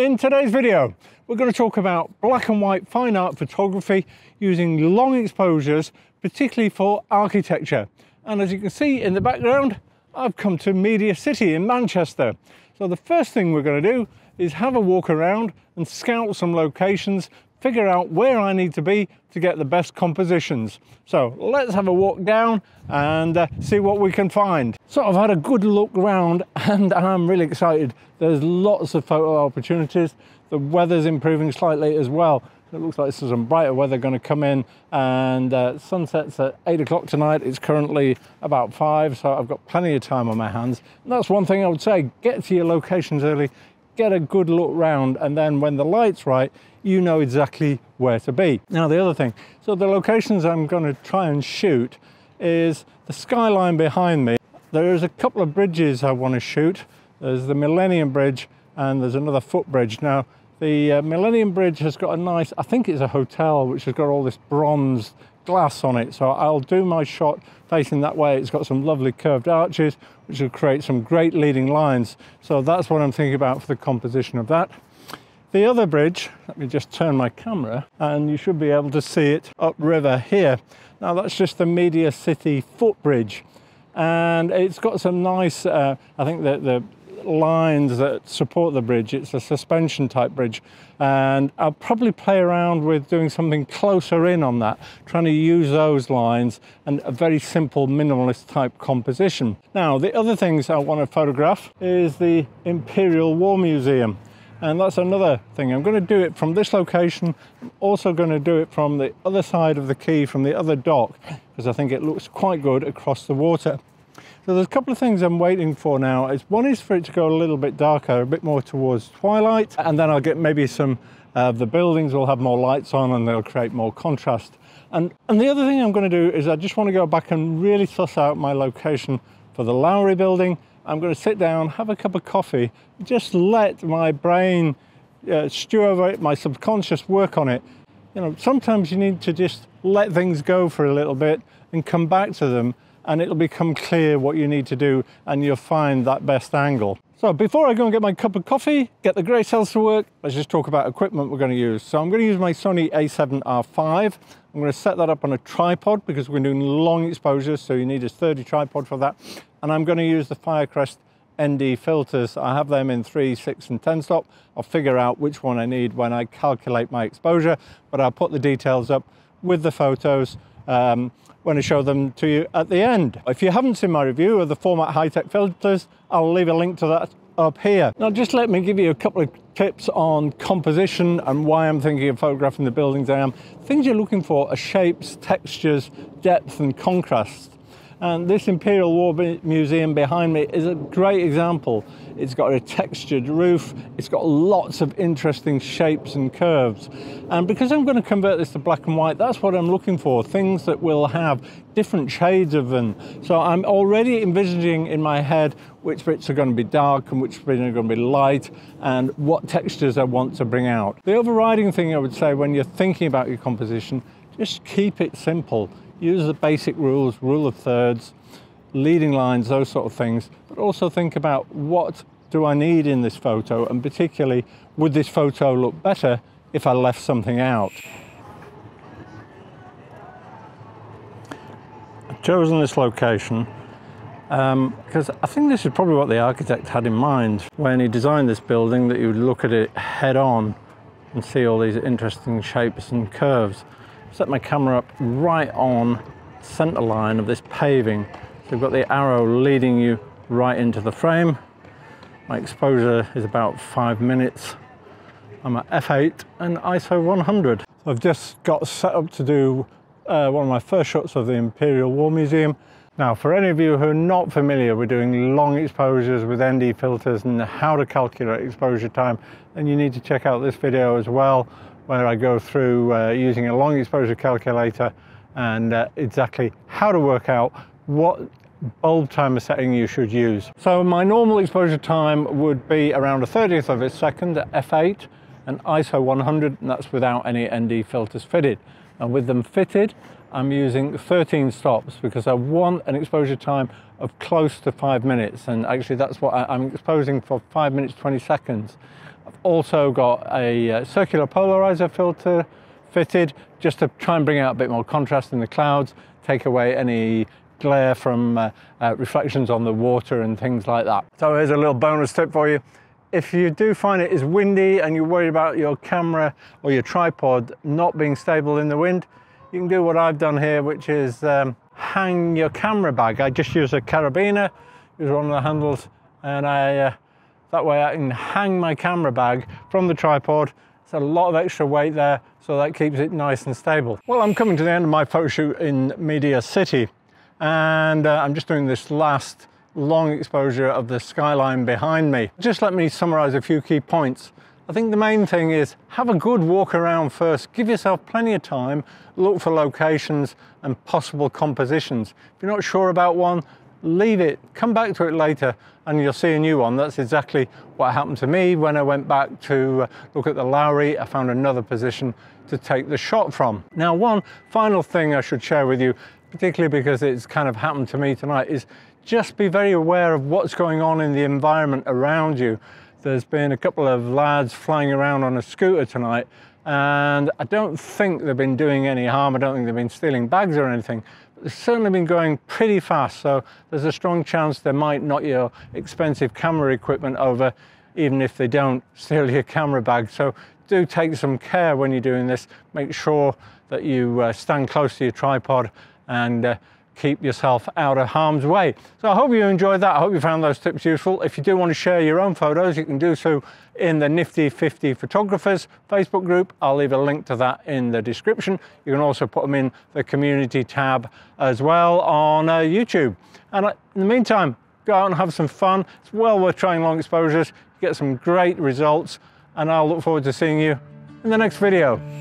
In today's video, we're going to talk about black and white fine art photography using long exposures, particularly for architecture. And as you can see in the background, I've come to Media City in Manchester. So the first thing we're going to do is have a walk around and scout some locations, figure out where I need to be to get the best compositions. So let's have a walk down and uh, see what we can find. So I've had a good look around and I'm really excited. There's lots of photo opportunities. The weather's improving slightly as well. It looks like some brighter weather going to come in and uh, sunset's at 8 o'clock tonight. It's currently about 5, so I've got plenty of time on my hands. And that's one thing I would say, get to your locations early, get a good look round, and then when the light's right, you know exactly where to be. Now the other thing, so the locations I'm going to try and shoot is the skyline behind me. There's a couple of bridges I want to shoot. There's the Millennium Bridge and there's another footbridge. Now the uh, Millennium Bridge has got a nice, I think it's a hotel, which has got all this bronze glass on it. So I'll do my shot facing that way. It's got some lovely curved arches, which will create some great leading lines. So that's what I'm thinking about for the composition of that. The other bridge, let me just turn my camera and you should be able to see it upriver here. Now that's just the Media City footbridge and it's got some nice, uh, I think that the lines that support the bridge. It's a suspension type bridge and I'll probably play around with doing something closer in on that, trying to use those lines and a very simple minimalist type composition. Now the other things I want to photograph is the Imperial War Museum and that's another thing. I'm going to do it from this location. I'm also going to do it from the other side of the quay, from the other dock, because I think it looks quite good across the water. So there's a couple of things I'm waiting for now. Is one is for it to go a little bit darker, a bit more towards twilight, and then I'll get maybe some uh, the buildings will have more lights on and they'll create more contrast. And, and the other thing I'm going to do is I just want to go back and really suss out my location for the Lowry building. I'm going to sit down, have a cup of coffee, just let my brain uh, stew over it, my subconscious work on it. You know, sometimes you need to just let things go for a little bit and come back to them and it'll become clear what you need to do and you'll find that best angle. So before I go and get my cup of coffee, get the grey cells to work, let's just talk about equipment we're going to use. So I'm going to use my Sony a7R5. I'm going to set that up on a tripod because we're doing long exposures, so you need a sturdy tripod for that. And I'm going to use the Firecrest ND filters. I have them in 3, 6 and 10 stop. I'll figure out which one I need when I calculate my exposure, but I'll put the details up with the photos um, when I show them to you at the end. If you haven't seen my review of the Formatt Hitech filters, I'll leave a link to that up here. Now just let me give you a couple of tips on composition and why I'm thinking of photographing the buildings I am. Things you're looking for are shapes, textures, depth and contrast. And this Imperial War Museum behind me is a great example. It's got a textured roof, it's got lots of interesting shapes and curves. And because I'm going to convert this to black and white, that's what I'm looking for, things that will have different shades of them. So I'm already envisaging in my head which bits are going to be dark and which bits are going to be light and what textures I want to bring out. The overriding thing I would say when you're thinking about your composition, just keep it simple use the basic rules, rule of thirds, leading lines, those sort of things, but also think about what do I need in this photo and particularly would this photo look better if I left something out. I've chosen this location um, because I think this is probably what the architect had in mind when he designed this building, that you would look at it head on and see all these interesting shapes and curves set my camera up right on center line of this paving. So you've got the arrow leading you right into the frame. My exposure is about five minutes. I'm at f8 and ISO 100. So I've just got set up to do uh, one of my first shots of the Imperial War Museum. Now, for any of you who are not familiar with doing long exposures with ND filters and how to calculate exposure time, then you need to check out this video as well where I go through uh, using a long exposure calculator and uh, exactly how to work out what bulb timer setting you should use. So my normal exposure time would be around a 30th of a second at f8 and ISO 100 and that's without any ND filters fitted. And with them fitted, I'm using 13 stops because I want an exposure time of close to five minutes and actually that's what I'm exposing for five minutes 20 seconds. Also got a uh, circular polarizer filter fitted just to try and bring out a bit more contrast in the clouds, take away any glare from uh, uh, reflections on the water and things like that. So here's a little bonus tip for you. If you do find it is windy and you're worried about your camera or your tripod not being stable in the wind, you can do what I've done here, which is um, hang your camera bag. I just use a carabiner, use one of the handles, and I uh, that way I can hang my camera bag from the tripod. It's a lot of extra weight there, so that keeps it nice and stable. Well, I'm coming to the end of my photo shoot in Media City, and uh, I'm just doing this last long exposure of the skyline behind me. Just let me summarize a few key points. I think the main thing is have a good walk around first. Give yourself plenty of time, look for locations and possible compositions. If you're not sure about one, leave it, come back to it later and you'll see a new one. That's exactly what happened to me when I went back to uh, look at the Lowry. I found another position to take the shot from. Now, one final thing I should share with you, particularly because it's kind of happened to me tonight, is just be very aware of what's going on in the environment around you. There's been a couple of lads flying around on a scooter tonight and I don't think they've been doing any harm. I don't think they've been stealing bags or anything. But they've certainly been going pretty fast, so there's a strong chance they might knock your expensive camera equipment over, even if they don't steal your camera bag. So do take some care when you're doing this. Make sure that you uh, stand close to your tripod and uh, keep yourself out of harm's way. So I hope you enjoyed that. I hope you found those tips useful. If you do want to share your own photos, you can do so in the Nifty 50 Photographers Facebook group. I'll leave a link to that in the description. You can also put them in the community tab as well on uh, YouTube. And uh, in the meantime, go out and have some fun. It's well worth trying long exposures. You get some great results and I'll look forward to seeing you in the next video.